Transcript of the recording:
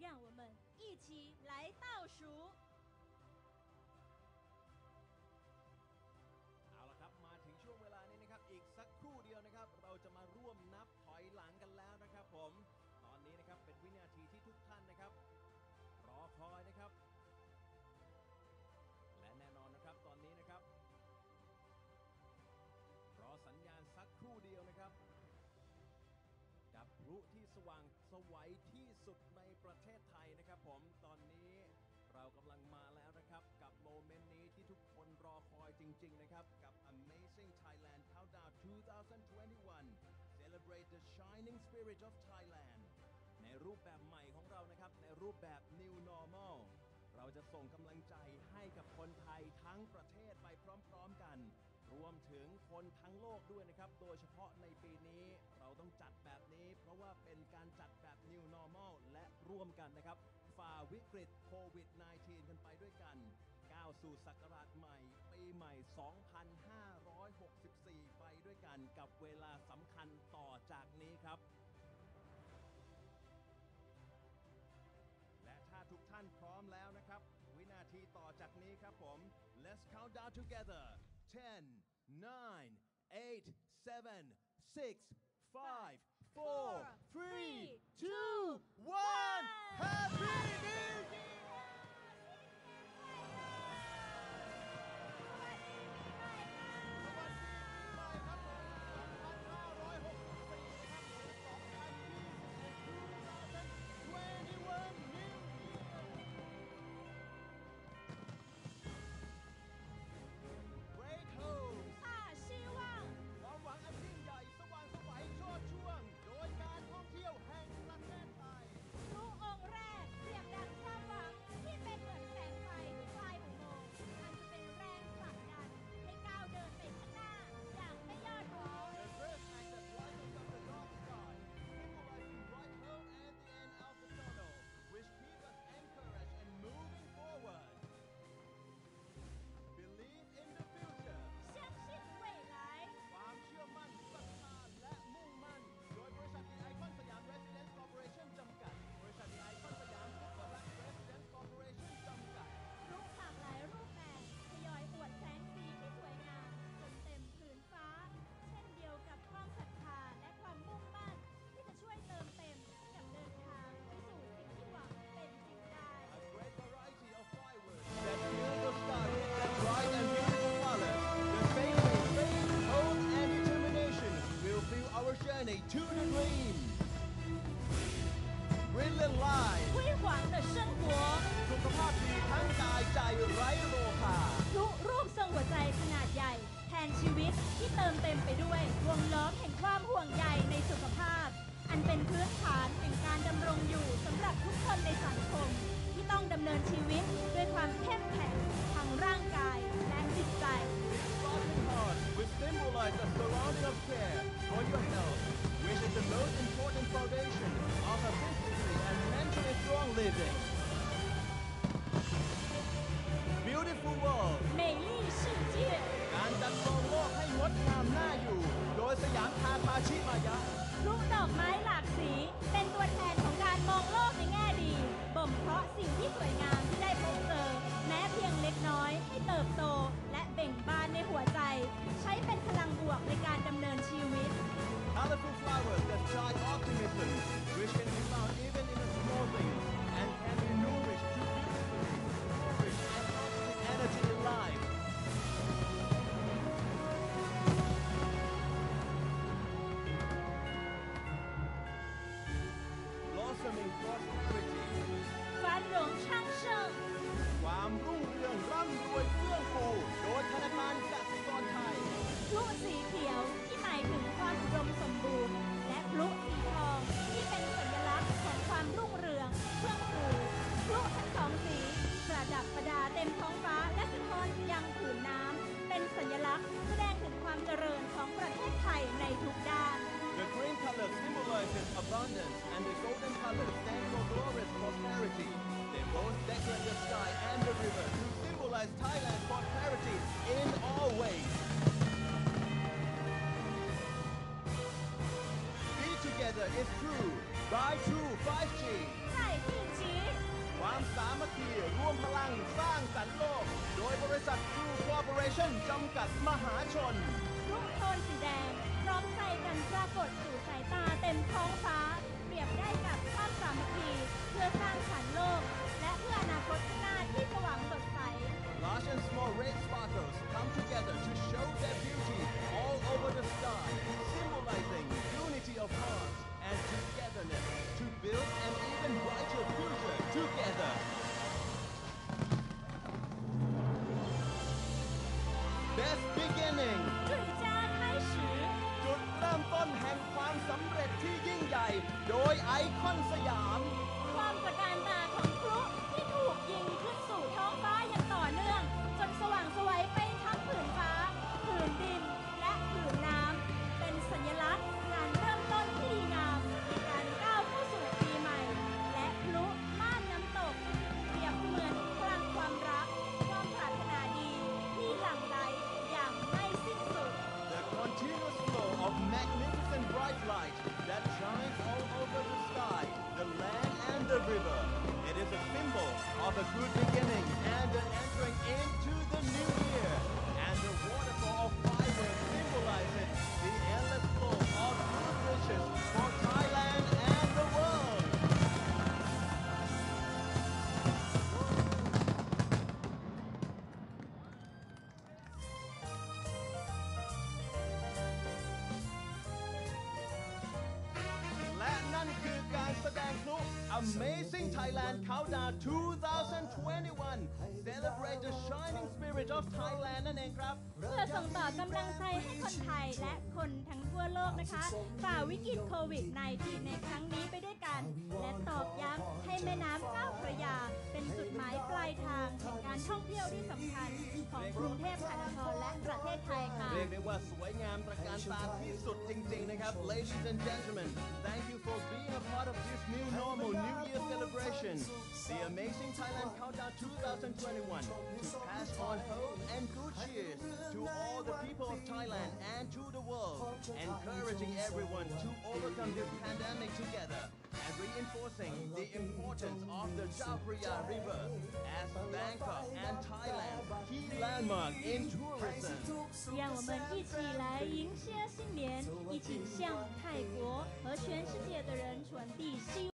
让我们一起来倒数。 เอาละครับมาถึงช่วงเวลานี้นะครับ อีกสักครู่เดียวนะครับ เราจะมาร่วมนับถอยหลังกันแล้วนะครับผม ตอนนี้นะครับเป็นวินาทีที่ทุกท่านนะครับ รอคอยนะครับ ับ ลุที่สว่างสวัยที่สุดในประเทศไทยนะครับผมตอนนี้เรากำลังมาแล้วนะครับกับโมเมนต์นี้ที่ทุกคนรอคอยจริง ๆ นะครับ กับ Amazing Thailand Countdown 2021 Celebrate the shining spirit of Thailand ในรูปแบบใหม่ของเรานะครับ ในรูปแบบ New Normal เราจะส่งกำลังใจให้กับคนไทยทั้งประเทศไปพร้อม ๆ กัน รวมถึงคนทั้งโลกด้วยนะครับ โดยเฉพาะในปีนี้ ร่วมกันนะครับ ฝ่าวิกฤตโควิด -19 กันไปด้วยกัน ก้าวสู่ศักราชใหม่ ปีใหม่ 2564 ไปด้วยกันกับเวลาสำคัญต่อจากนี้ครับ และถ้าทุกท่านพร้อมแล้วนะครับ วินาทีต่อจากนี้ครับผม let's count down together 10 9 8 7 6 5 four, three, two, one. Happy New Year! นชีวิตที่เติมเต็มไปด้วยวงล้อมแห่งความห่วงใยในสุขภาพ อันเป็นพื้นฐานแห่งการดำรงอยู่สำหรับทุกคนในสังคม ที่ต้องดำเนินชีวิตด้วยความเข้มแข็งทางร่างกายและจิตใจ colors stand for glorious prosperity. Both decorate the sky and the river to symbolize Thailand's prosperity in all ways. Be together is true. By true 5G. ใส่จริงจีความสามัคคีร่วมพลังสร้างสรรค์โลก โดยบริษัท ยบได้กับภาพสามัคคีเพื่อสร้างสรรค์โลก และเพื่ออนาคตข้างหน้าที่สว่างสดใส Large and small red sparkles come together to show their beauty all over the sky, symbolizing unity of hearts and togetherness to build an even brighter future together. ริ่มต้นแห่งความสำเร็จที่ยิ่งใหญ่ โดยไอคอนสยามความ the good Thailand Countdown 2021 Celebrate the shining spirit of Thailand นั่นเองครับ เพื่อส่งต่อกำลังใจให้คนไทยและคนทั้งทั่วโลกนะคะ ฝ่าวิกฤตโควิด -19 ในครั้งนี้ไปด้วยกัน และตอกย้ำให้แม่น้ำเจ้าพระยา เป็นจุดหมายปลายทางแห่งการท่องเที่ยวที่สำคัญของกรุงเทพมหานครและประเทศไทยค่ะ เรียกได้ว่าสวยงามตระการตาที่สุดจริง ๆ นะครับ Ladies and gentlemen thank you for being a part of this new normal New Year celebration the amazing Thailand Countdown 2021 to pass on hope and good cheers to all the people of Thailand and to the world encouraging everyone to overcome this pandemic together and reinforcing the importance of the Chao Phraya River as Bangkok and Thailand's key landmark in tourism 让我们一起来迎接新年，一起向泰国和全世界的人传递希